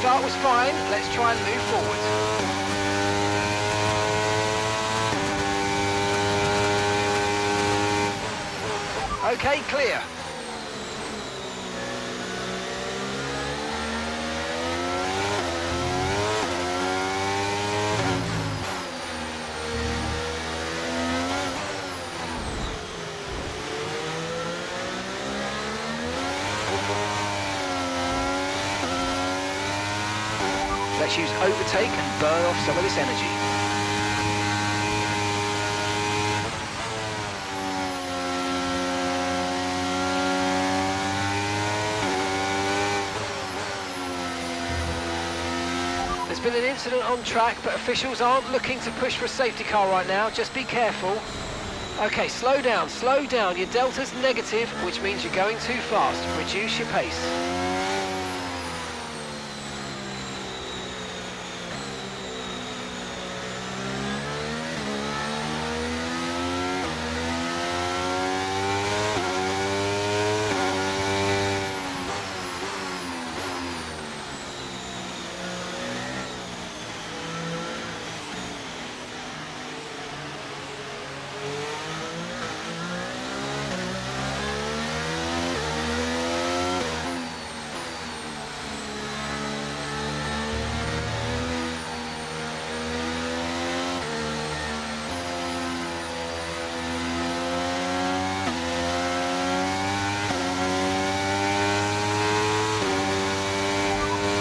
Start was fine. Let's try and move forward. Okay, clear. Use overtake and burn off some of this energy. There's been an incident on track, but officials aren't looking to push for a safety car right now. Just be careful. Okay, slow down, slow down. Your delta's negative, which means you're going too fast. Reduce your pace.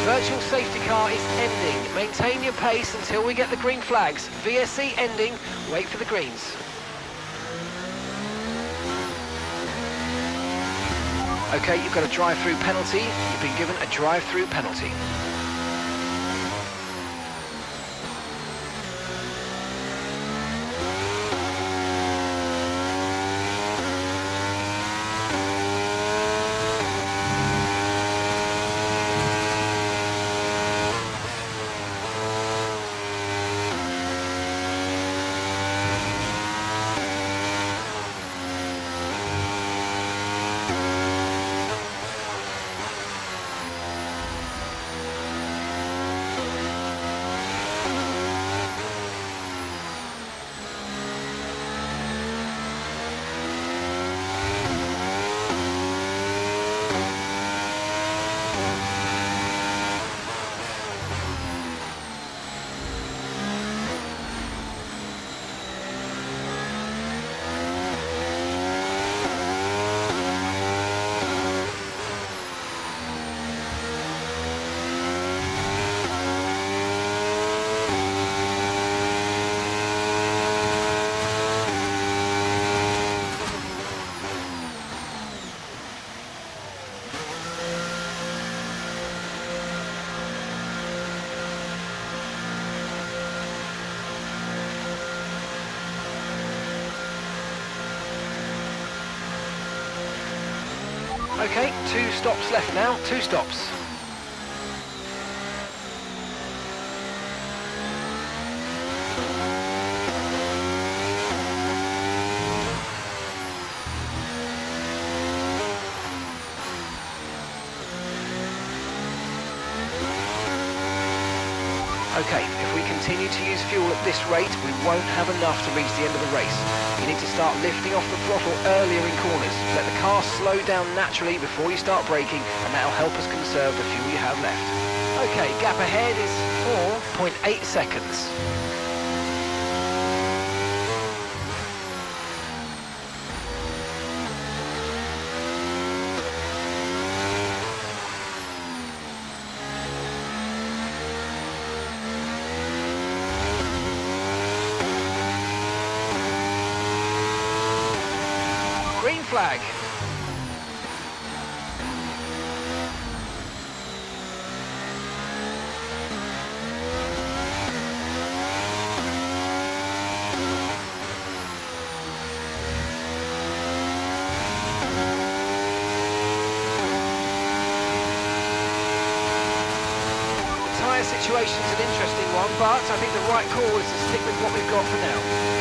Virtual safety car is ending. Maintain your pace until we get the green flags. VSC ending. Wait for the greens. Okay, you've got a drive-through penalty. You've been given a drive-through penalty. Okay, two stops left now, two stops. Okay, if we continue to use fuel at this rate, we won't have enough to reach the end of the race. You need to start lifting off the throttle earlier in corners. Let the car slow down naturally before you start braking, and that'll help us conserve the fuel you have left. Okay, gap ahead is 4.8 seconds. Green flag. Situation's an interesting one, but I think the right call is to stick with what we've got for now.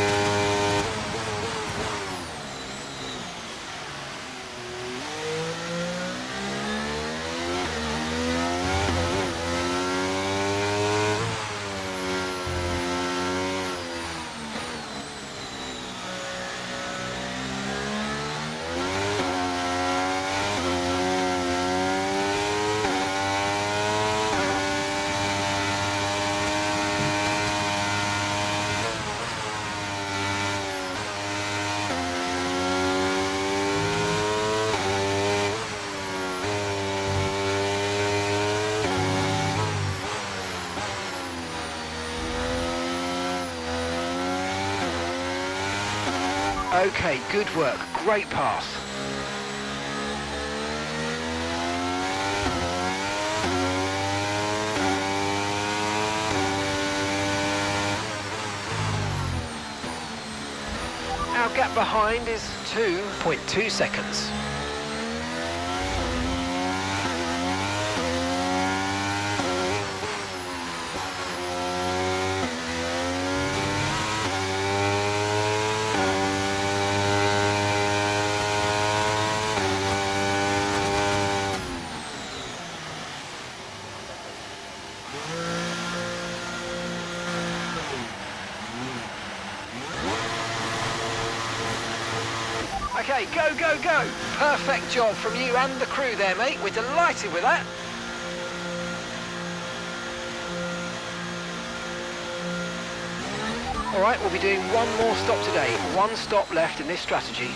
Okay, good work. Great pass. Our gap behind is 2.2 seconds. Okay, go, go, go. Perfect job from you and the crew there, mate. We're delighted with that. All right, we'll be doing one more stop today. One stop left in this strategy.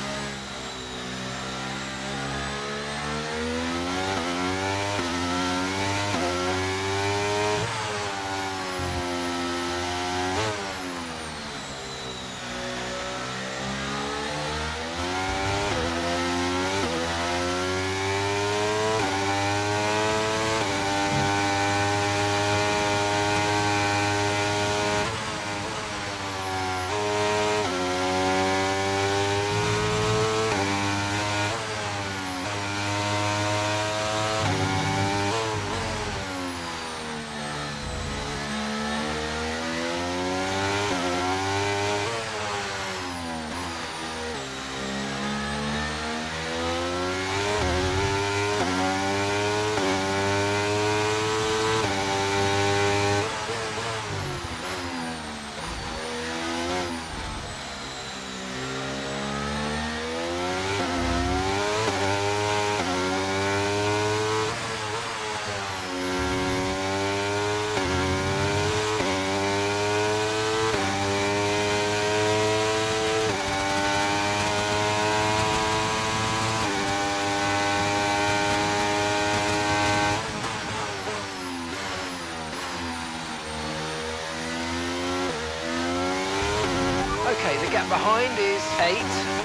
Okay, the gap behind is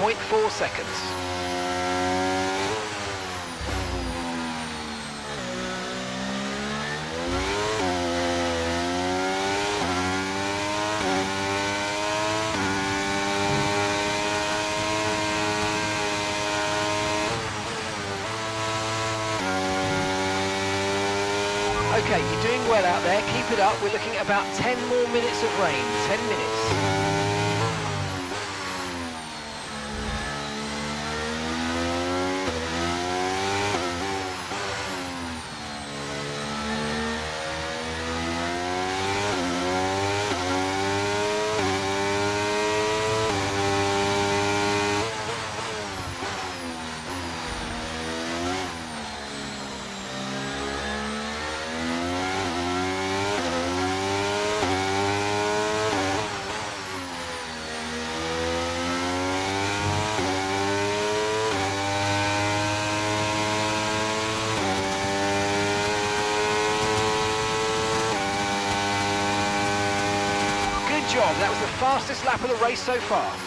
8.4 seconds. Okay, you're doing well out there. Keep it up. We're looking at about 10 more minutes of rain. 10 minutes. Good job. That was the fastest lap of the race so far.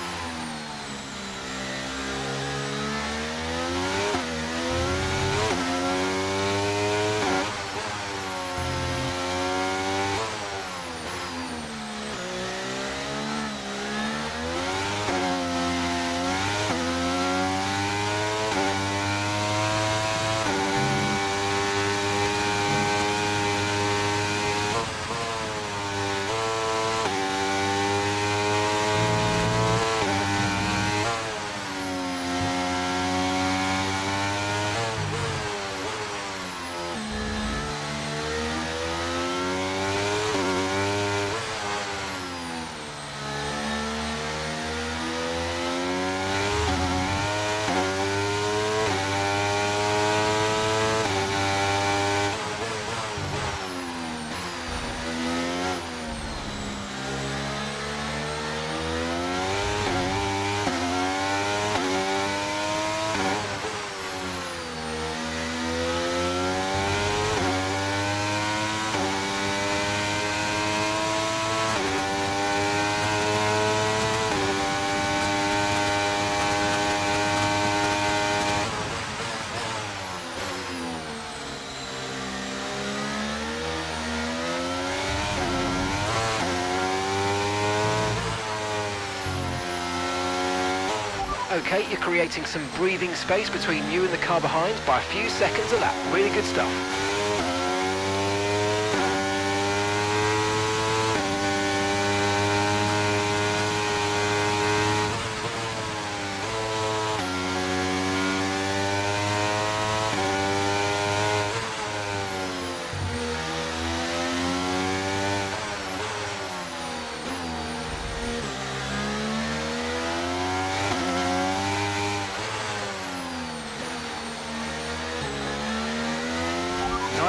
Okay, you're creating some breathing space between you and the car behind by a few seconds a lap. Really good stuff.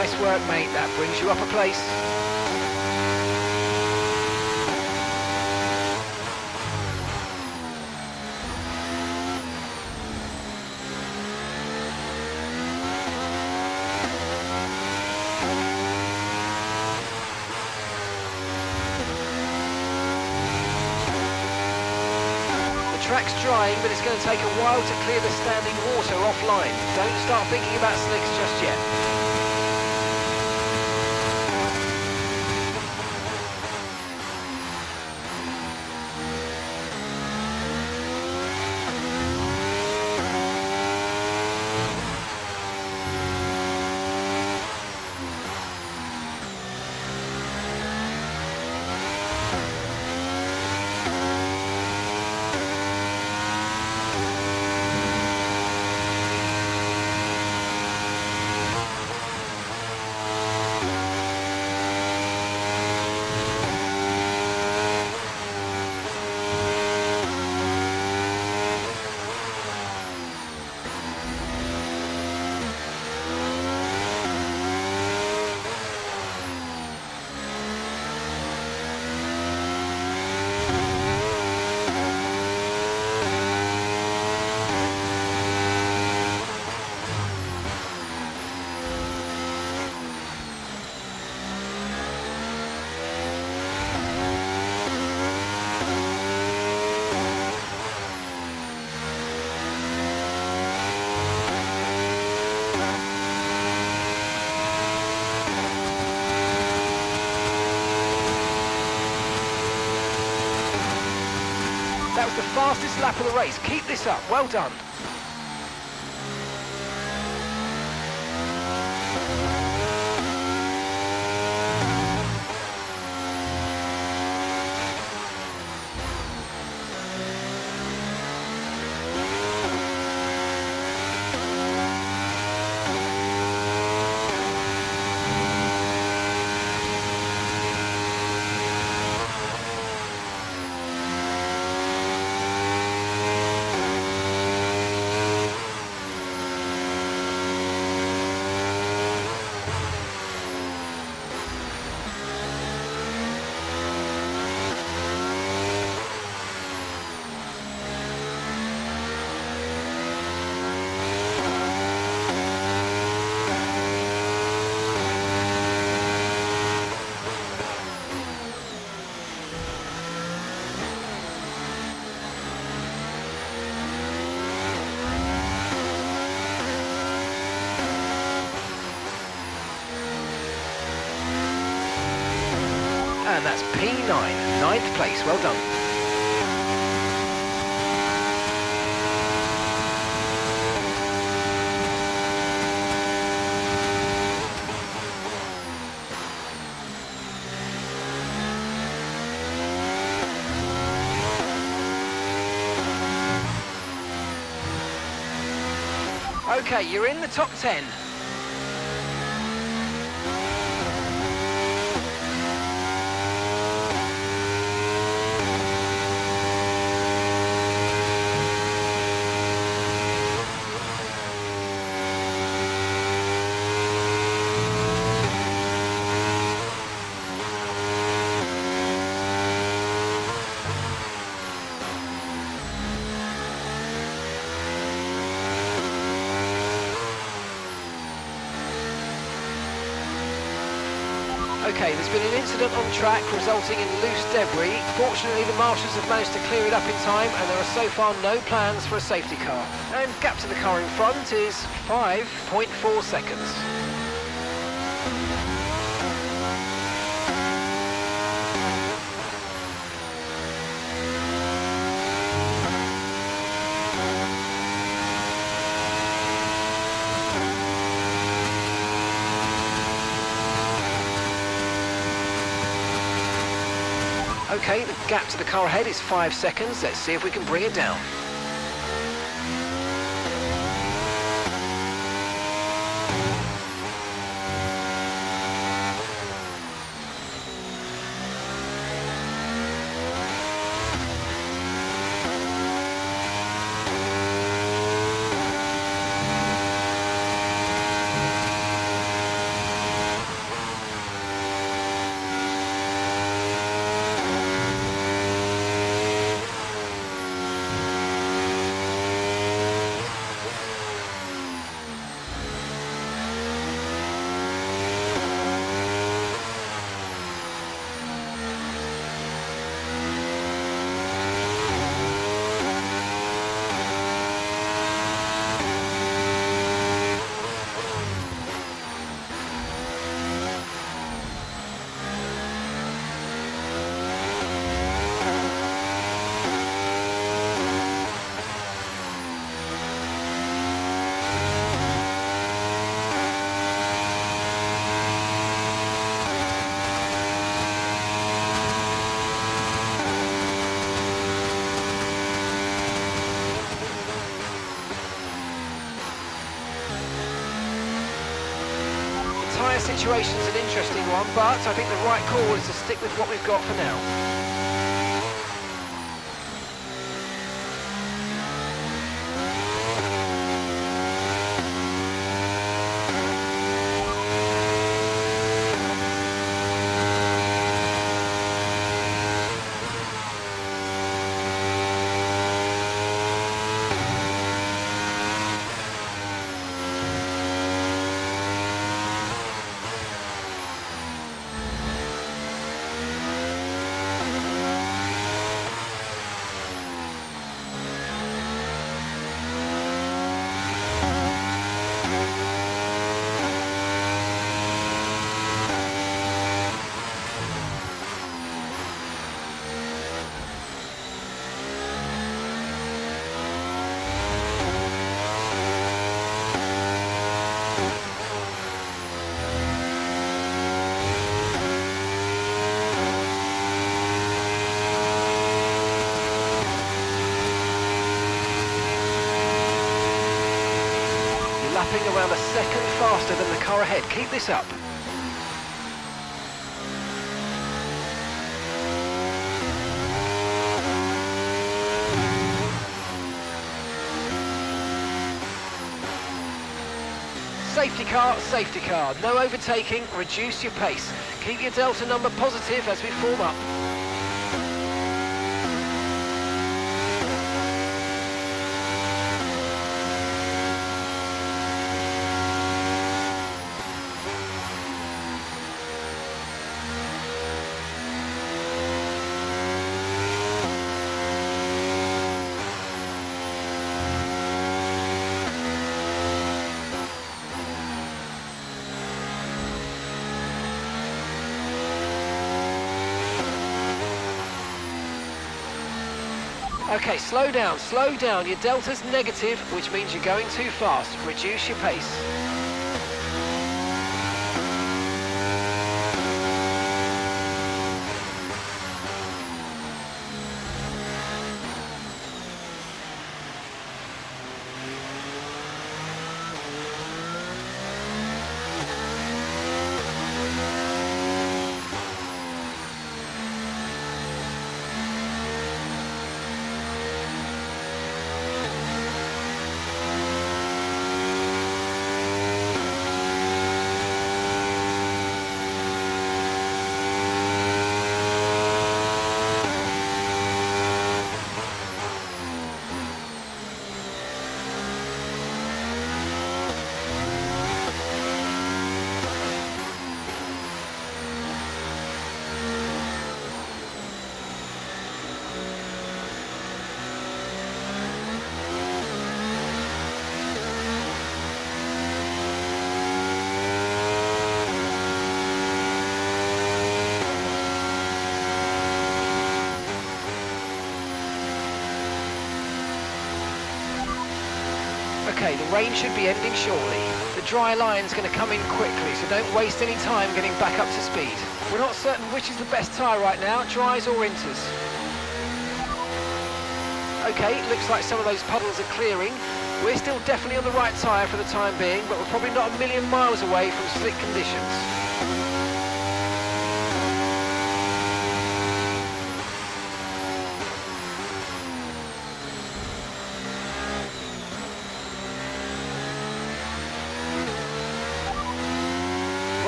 Nice work, mate. That brings you up a place. The track's drying, but it's going to take a while to clear the standing water offline. Don't start thinking about slicks just yet. That was the fastest lap of the race. Keep this up. Well done. And that's P9, ninth place. Well done. Okay, you're in the top 10. There's been an incident on track resulting in loose debris. Fortunately, the marshals have managed to clear it up in time and there are so far no plans for a safety car. And gap to the car in front is 5.4 seconds. Okay, the gap to the car ahead is five seconds. Let's see if we can bring it down. tyre situation's an interesting one, but I think the right call is to stick with what we've got for now. Lapping around a second faster than the car ahead. Keep this up. Safety car, safety car. No overtaking, reduce your pace. Keep your delta number positive as we form up. Okay, slow down, slow down. Your delta's negative, which means you're going too fast. Reduce your pace. The rain should be ending shortly. the dry line's going to come in quickly, so don't waste any time getting back up to speed. We're not certain which is the best tyre right now, dries or inters. Okay, looks like some of those puddles are clearing. We're still definitely on the right tyre for the time being, but we're probably not a million miles away from slick conditions.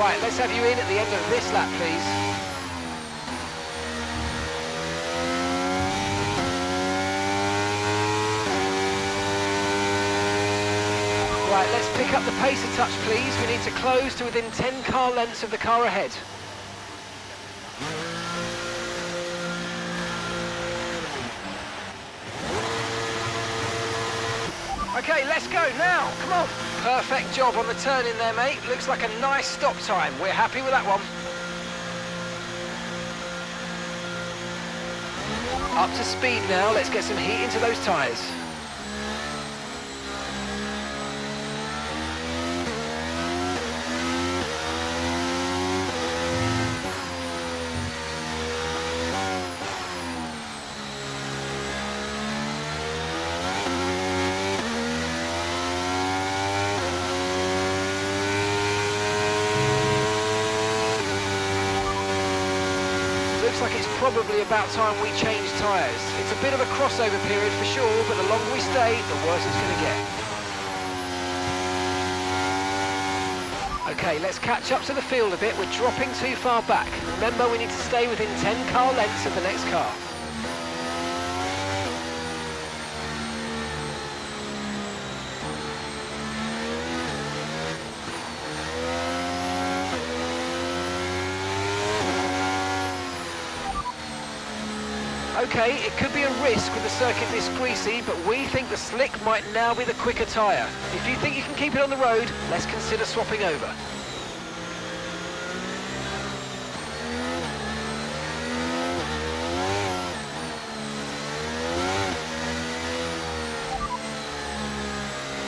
Right, let's have you in at the end of this lap, please. Right, let's pick up the pace a touch, please. We need to close to within 10 car lengths of the car ahead. Okay, let's go Perfect job on the turn in there, mate. Looks like a nice stop time. We're happy with that one. Up to speed now. Let's get some heat into those tyres. like it's probably about time we change tyres. It's a bit of a crossover period for sure, but the longer we stay, the worse it's going to get. Okay, let's catch up to the field a bit. We're dropping too far back. Remember, we need to stay within 10 car lengths of the next car. Okay, it could be a risk with the circuit this greasy, but we think the slick might now be the quicker tyre. If you think you can keep it on the road, let's consider swapping over.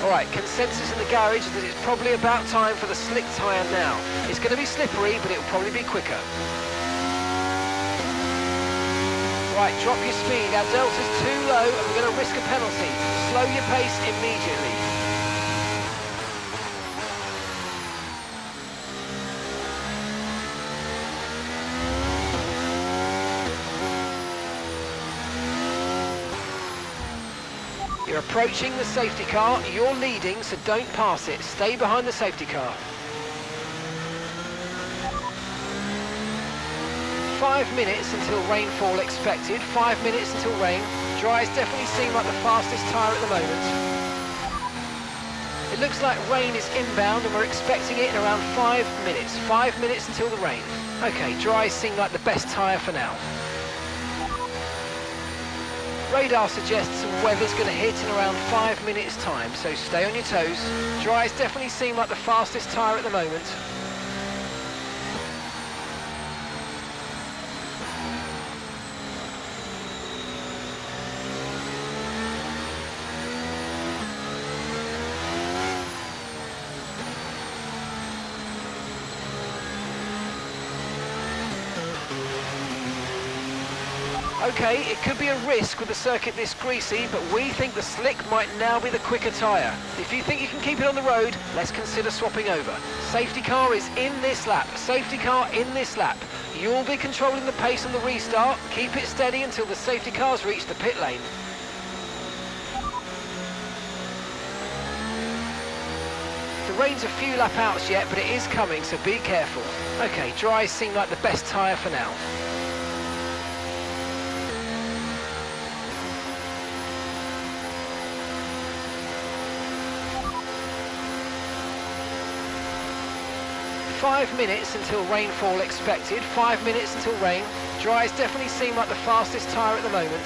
Alright, consensus in the garage is that it's probably about time for the slick tyre now. It's going to be slippery, but it'll probably be quicker. Right, drop your speed. Our delta's too low and we're going to risk a penalty. Slow your pace immediately. You're approaching the safety car. You're leading, so don't pass it. Stay behind the safety car. Five minutes until rainfall expected. Five minutes until rain. Dries definitely seem like the fastest tyre at the moment. It looks like rain is inbound and we're expecting it in around five minutes. Five minutes until the rain. Okay, dries seem like the best tyre for now. Radar suggests some weather's going to hit in around five minutes time, so stay on your toes. Dries definitely seem like the fastest tyre at the moment. Okay, it could be a risk with the circuit this greasy, but we think the slick might now be the quicker tyre. If you think you can keep it on the road, let's consider swapping over. Safety car is in this lap. Safety car in this lap. You'll be controlling the pace on the restart. Keep it steady until the safety cars reach the pit lane. The rain's a few lap outs yet, but it is coming, so be careful. Okay, dry seem like the best tyre for now. Five minutes until rainfall expected, five minutes until rain. Dries definitely seem like the fastest tyre at the moment.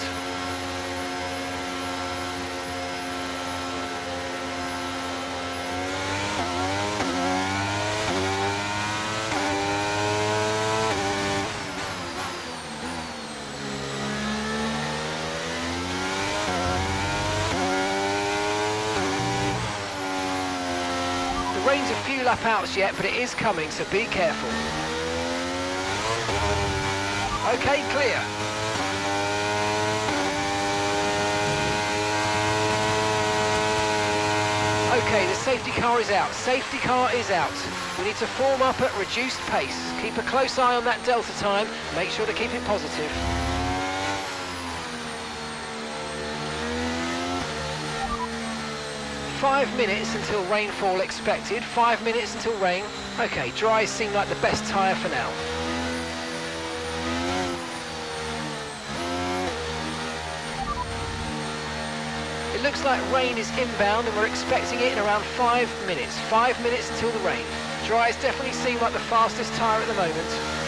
rain's a few lap outs yet, but it is coming, so be careful. Okay, clear. Okay, the safety car is out. Safety car is out. We need to form up at reduced pace. Keep a close eye on that delta time. Make sure to keep it positive. Five minutes until rainfall expected. Five minutes until rain. Okay, dries seem like the best tyre for now. It looks like rain is inbound and we're expecting it in around five minutes. Five minutes until the rain. Dries definitely seem like the fastest tyre at the moment.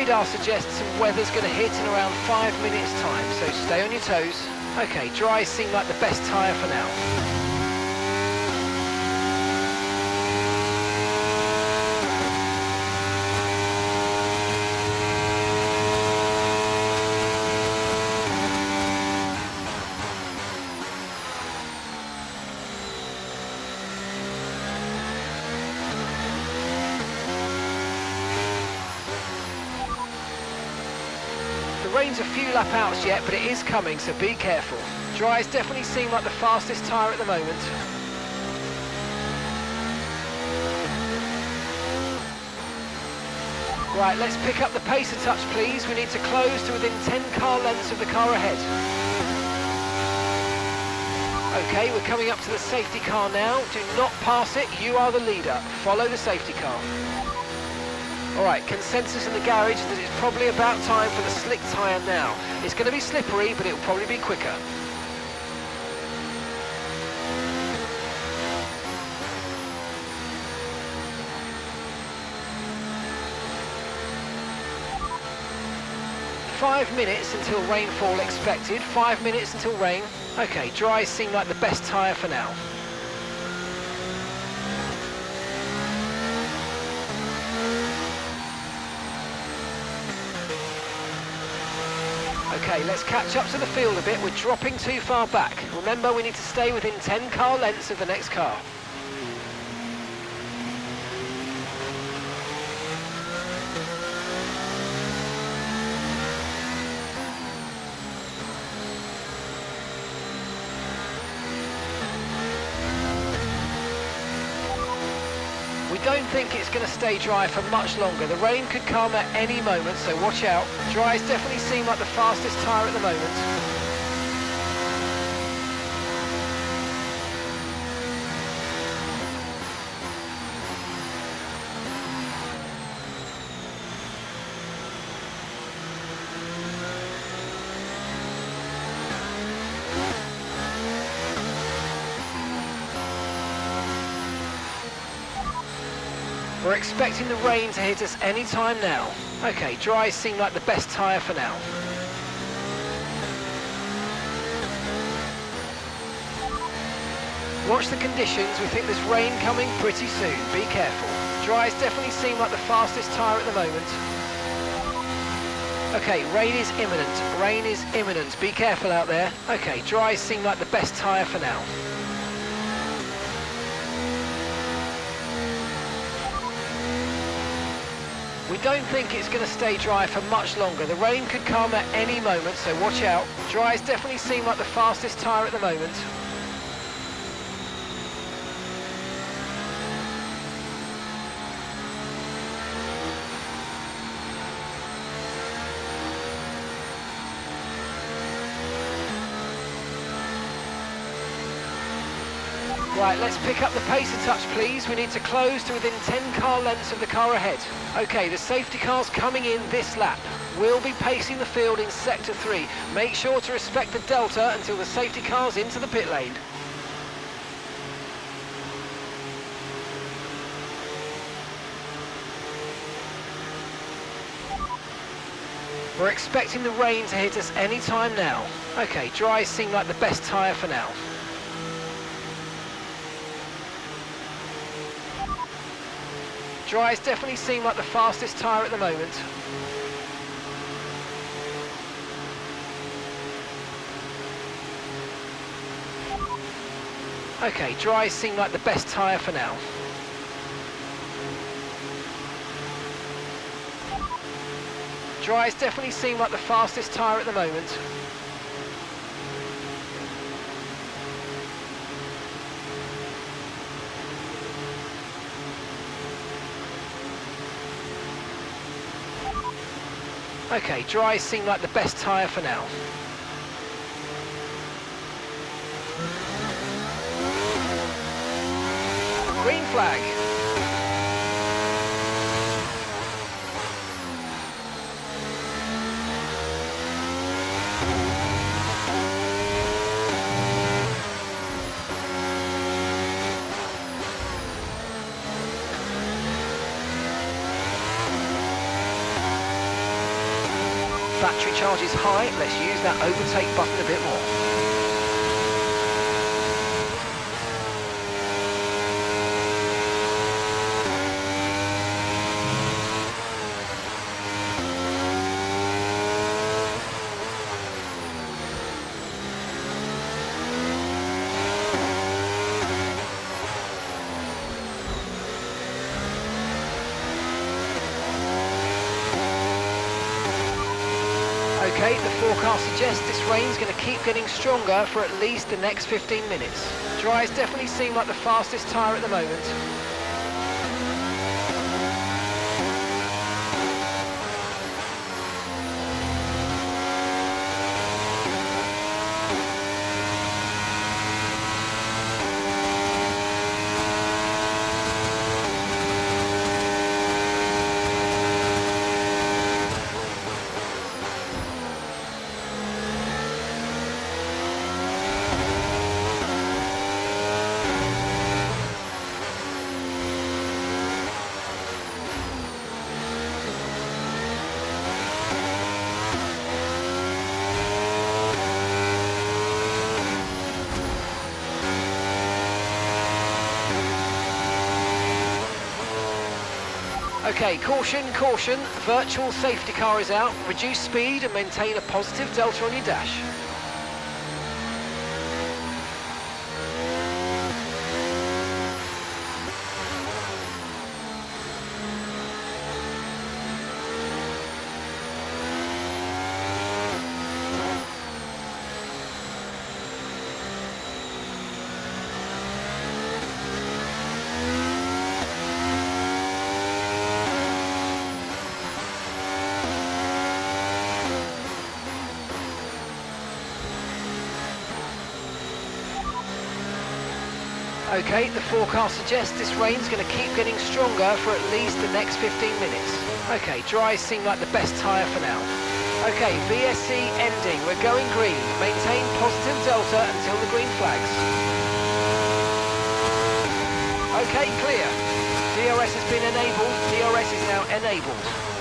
Radar suggests some weather's going to hit in around five minutes time, so stay on your toes. Okay, dries seem like the best tyre for now. The rain's a few lap outs yet, but it is coming, so be careful. Dries definitely seem like the fastest tyre at the moment. Right, let's pick up the pace a touch, please. We need to close to within 10 car lengths of the car ahead. Okay, we're coming up to the safety car now. Do not pass it, you are the leader. Follow the safety car. All right, consensus in the garage that it's probably about time for the slick tyre now. It's going to be slippery, but it'll probably be quicker. Five minutes until rainfall expected, five minutes until rain. Okay, dry seem like the best tyre for now. Okay, let's catch up to the field a bit. We're dropping too far back. Remember, we need to stay within 10 car lengths of the next car. Think it's going to stay dry for much longer. The rain could come at any moment, so watch out. Dries definitely seem like the fastest tyre at the moment. We're expecting the rain to hit us any time now. Okay, dry seem like the best tyre for now. Watch the conditions, we think there's rain coming pretty soon, be careful. Dries definitely seem like the fastest tyre at the moment. Okay, rain is imminent, rain is imminent, be careful out there. Okay, dries seem like the best tyre for now. Don't think it's going to stay dry for much longer. The rain could come at any moment, so watch out. Dries definitely seem like the fastest tyre at the moment. Right, let's pick up the pace a touch, please. We need to close to within 10 car lengths of the car ahead. Okay, the safety car's coming in this lap. We'll be pacing the field in sector 3. Make sure to respect the delta until the safety car's into the pit lane. We're expecting the rain to hit us any time now. Okay, dry seem like the best tyre for now. Dries definitely seem like the fastest tyre at the moment. Okay, dries seem like the best tyre for now. Dries definitely seem like the fastest tyre at the moment. Okay, dries seem like the best tyre for now. Green flag. Charge is high, let's use that overtake button a bit more. Okay, the forecast suggests this rain's going to keep getting stronger for at least the next 15 minutes. Dries definitely seem like the fastest tyre at the moment. Okay, caution, caution. Virtual safety car is out. Reduce speed and maintain a positive delta on your dash. Okay, the forecast suggests this rain's going to keep getting stronger for at least the next 15 minutes. Okay, dry seem like the best tyre for now. Okay, VSC ending. We're going green. Maintain positive delta until the green flags. Okay, clear. DRS has been enabled. DRS is now enabled.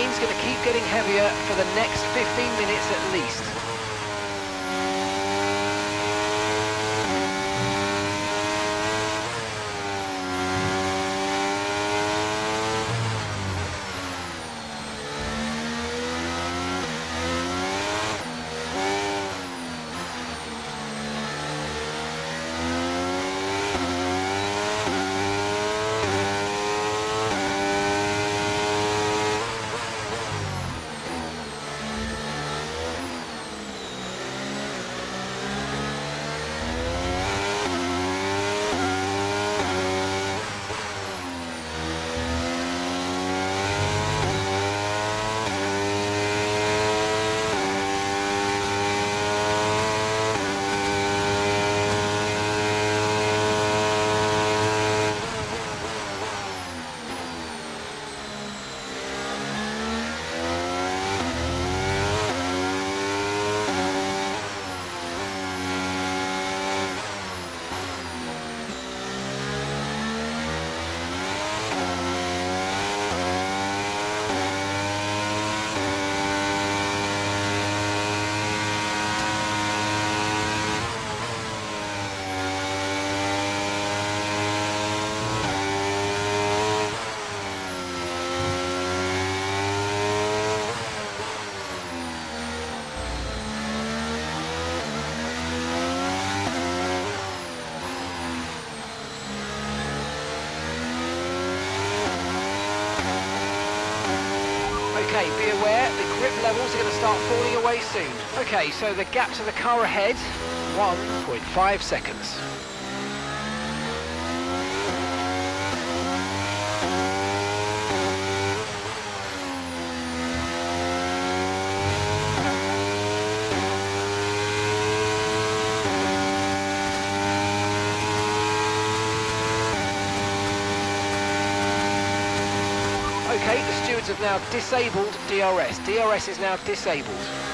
Rain's going to keep getting heavier for the next 15 minutes at least. Okay, be aware, the grip levels are going to start falling away soon. Okay, so the gap to the car ahead, 1.5 seconds. Okay, the stewards have now disabled DRS. DRS is now disabled.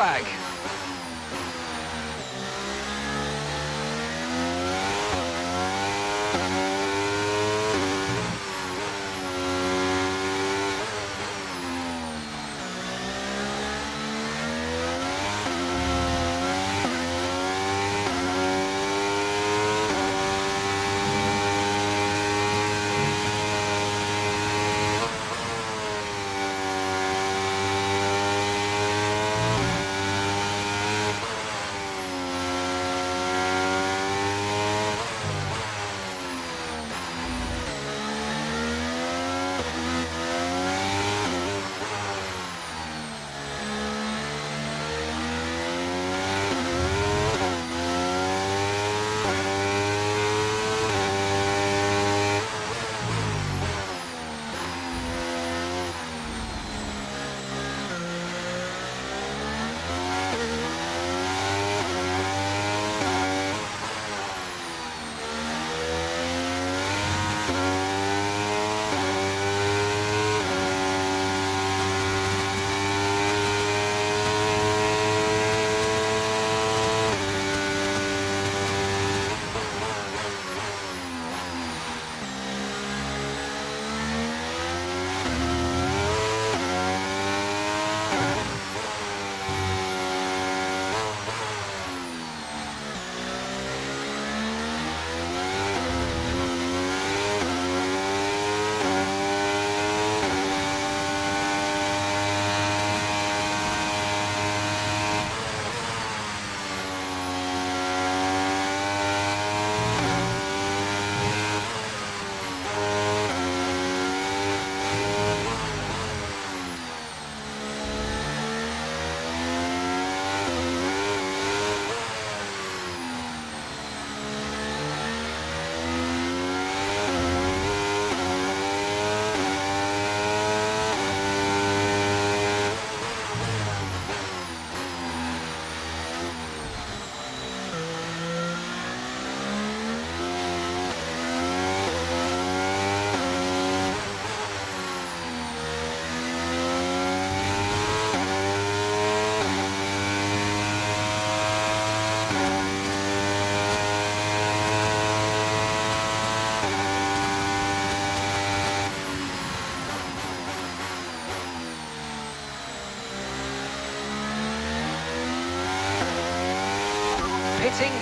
Flag.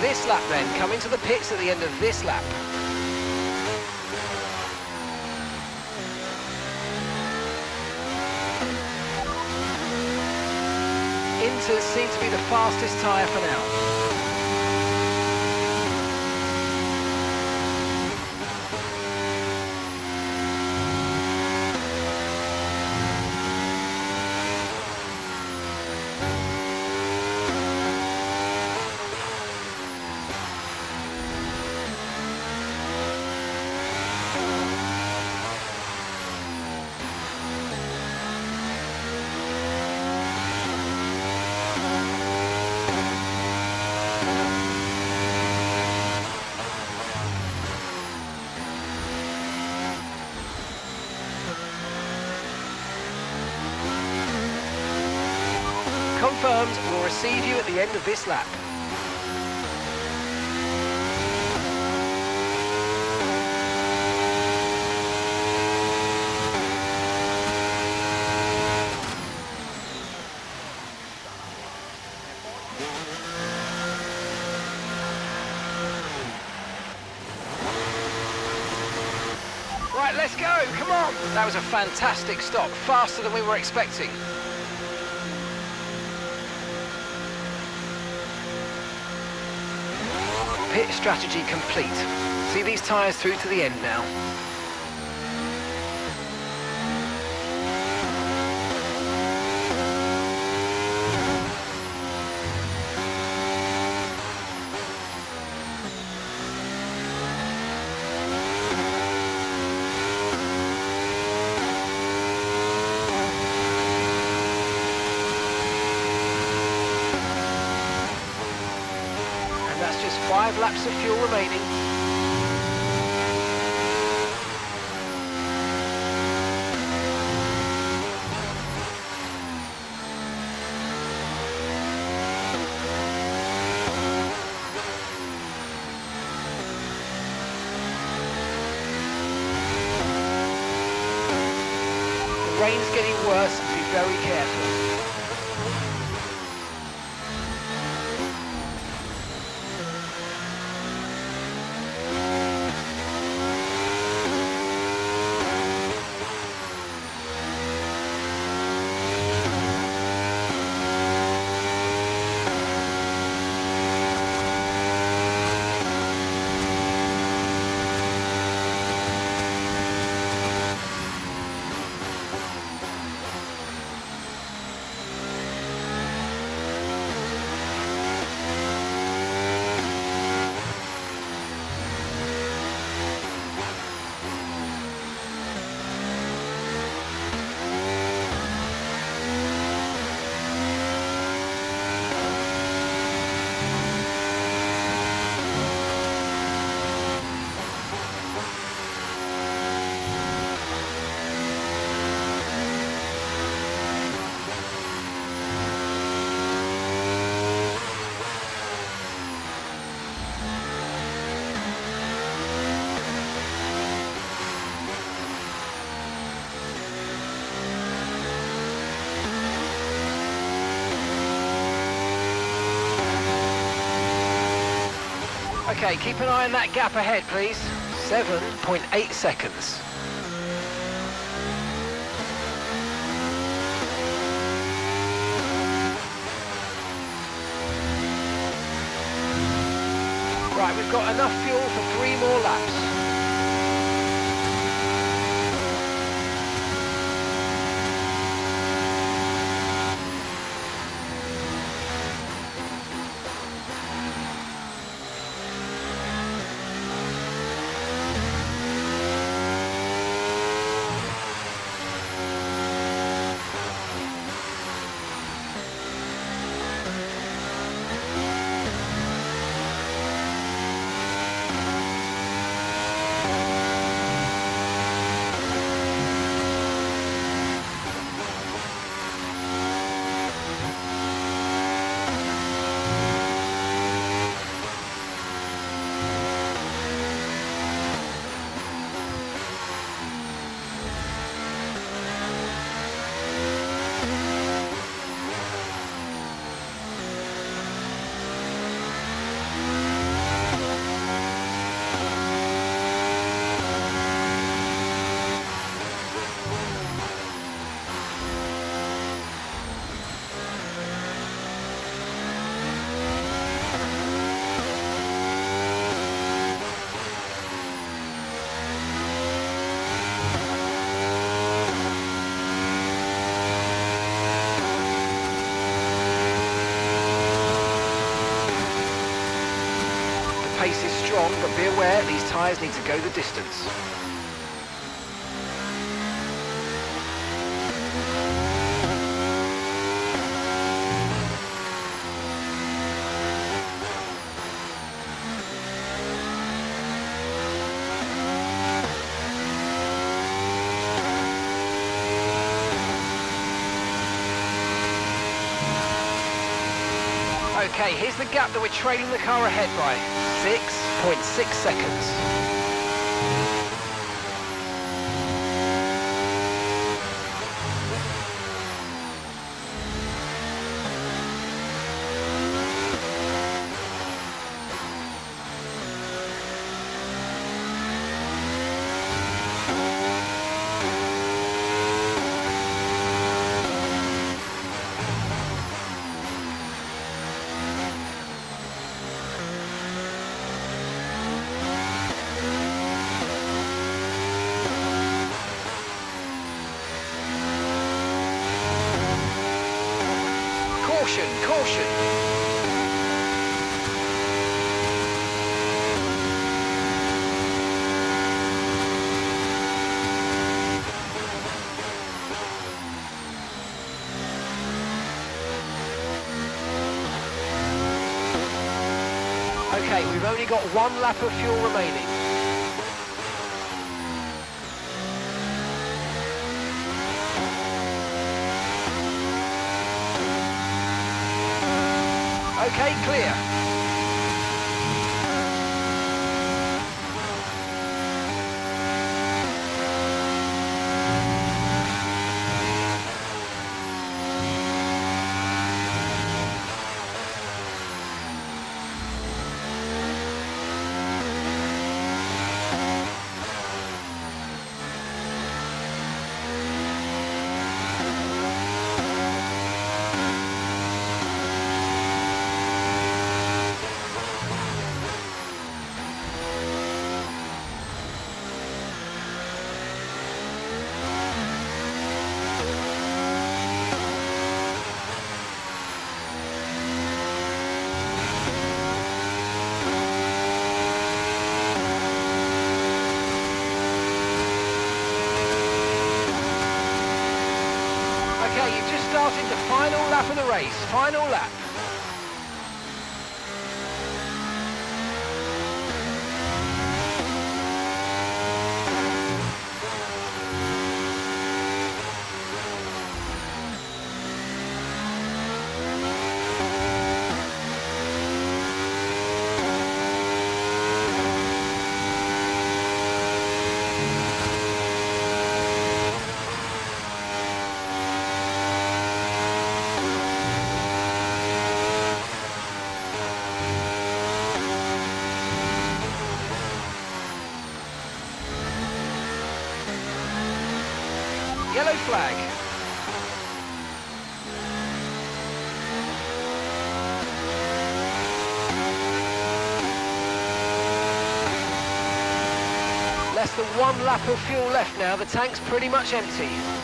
This lap then, coming to the pits at the end of this lap. Inters seem to be the fastest tyre for now. confirmed will receive you at the end of this lap. Right, let's go, come on! That was a fantastic stop, faster than we were expecting. Pit strategy complete. See these tyres through to the end now. five laps of fuel remaining. The rain's getting worse, be very careful. Okay, keep an eye on that gap ahead, please. 7.8 seconds. Right, we've got enough fuel for three more laps. Tyres need to go the distance. Okay, here's the gap that we're trailing the car ahead by. 6.6 seconds. Okay, we've only got one lap of fuel remaining. Okay, clear. Okay, you've just started the final lap of the race. Final lap. Yellow flag. Less than one lap of fuel left now. The tank's pretty much empty.